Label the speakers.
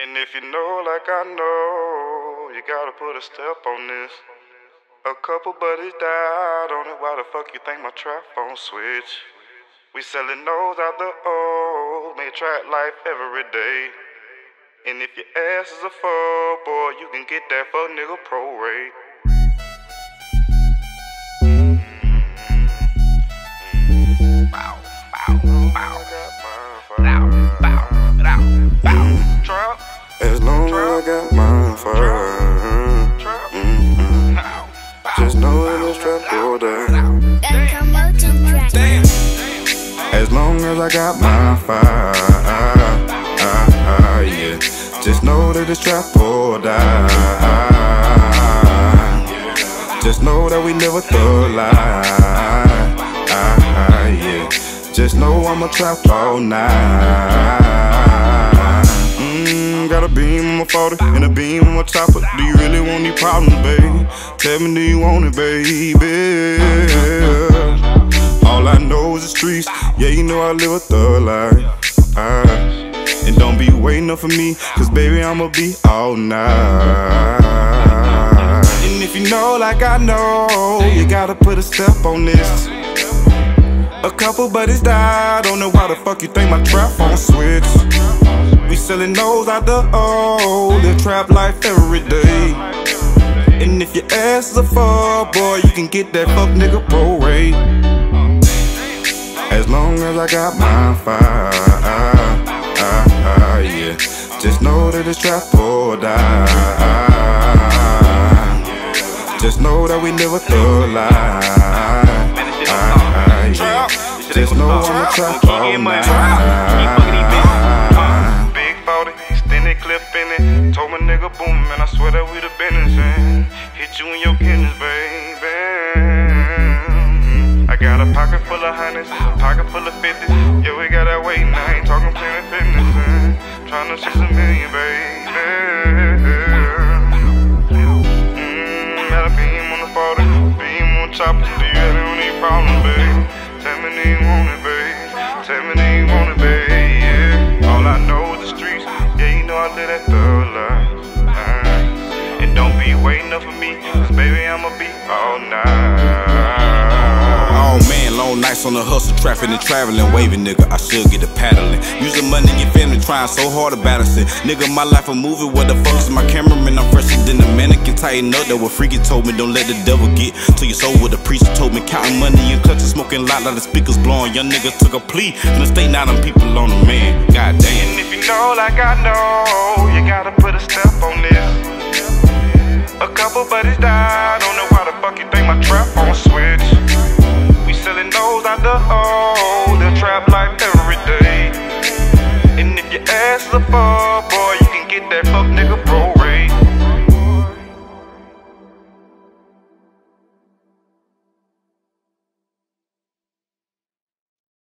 Speaker 1: And if you know like I know, you gotta put a step on this. A couple buddies died on it. Why the fuck you think my trap phone switch? We selling those out the old, make track life every day. And if your ass is a fuck boy, you can get that fuck nigga pro rate. Bow, bow, bow, bow, bow,
Speaker 2: bow,
Speaker 1: trap. As long as I got my fire, mm-hmm. just know that it's trap or die.
Speaker 3: That commotion track.
Speaker 1: As long as I got my fire, yeah, just know that it's trap or die. Just know that we live a thug life, yeah. Just know I'm a trap all night. A beam on my 40 and a beam on my chopper. Do you really want these problems, baby? Tell me, do you want it, baby? All I know is the streets. Yeah, you know I live a thug life. Ah, and don't be waiting up for me, cause baby, I'ma be all night. And if you know, like I know, you gotta put a step on this. A couple buddies died, don't know why the fuck you think my trap phone switch. Selling those out the old, live trap life every day. And if your ass is a fuck boy, you can get that fuck nigga pro rate. As long as I got my fire, yeah. Just know that it's trap or die. Just know that we live a thug life.
Speaker 2: Yeah. Just know I'm a trap all night.
Speaker 1: It. Told my nigga boom, man, I swear that we the business. Hit you in your kidneys, baby. I got a pocket full of hundreds, pocket full of fifties. Yeah, we got that weight, now I ain't talking plenty fitness, man. Tryna see some million, baby. Mm, got a beam on the 40, beam on chopper. Do you want any problems, babe? Tell me do you want it, babe? Tell me do you want it, babe? Live that thug life. Uh, and don't be waiting up for me, cause baby I'ma be all night. Oh
Speaker 2: man, long nights on the hustle, trapping and traveling, waving, nigga. I should get the paddling. Using money and family, trying so hard to balance it. Nigga, my life a movie. what the fuck is my cameraman? tighten up. That what freaky told me. Don't let the devil get to your soul. What the preacher told me. Counting money and clutching, smoking lot, lot of speakers blowing. Young nigga took a plea. in the state now them people on the man. God damn. And
Speaker 1: if you know like I know, you gotta put a step on this. A couple buddies died. Don't know why the fuck you think my trap on switch. We selling those out the hole. They'll trap life every day. And if your ass up, up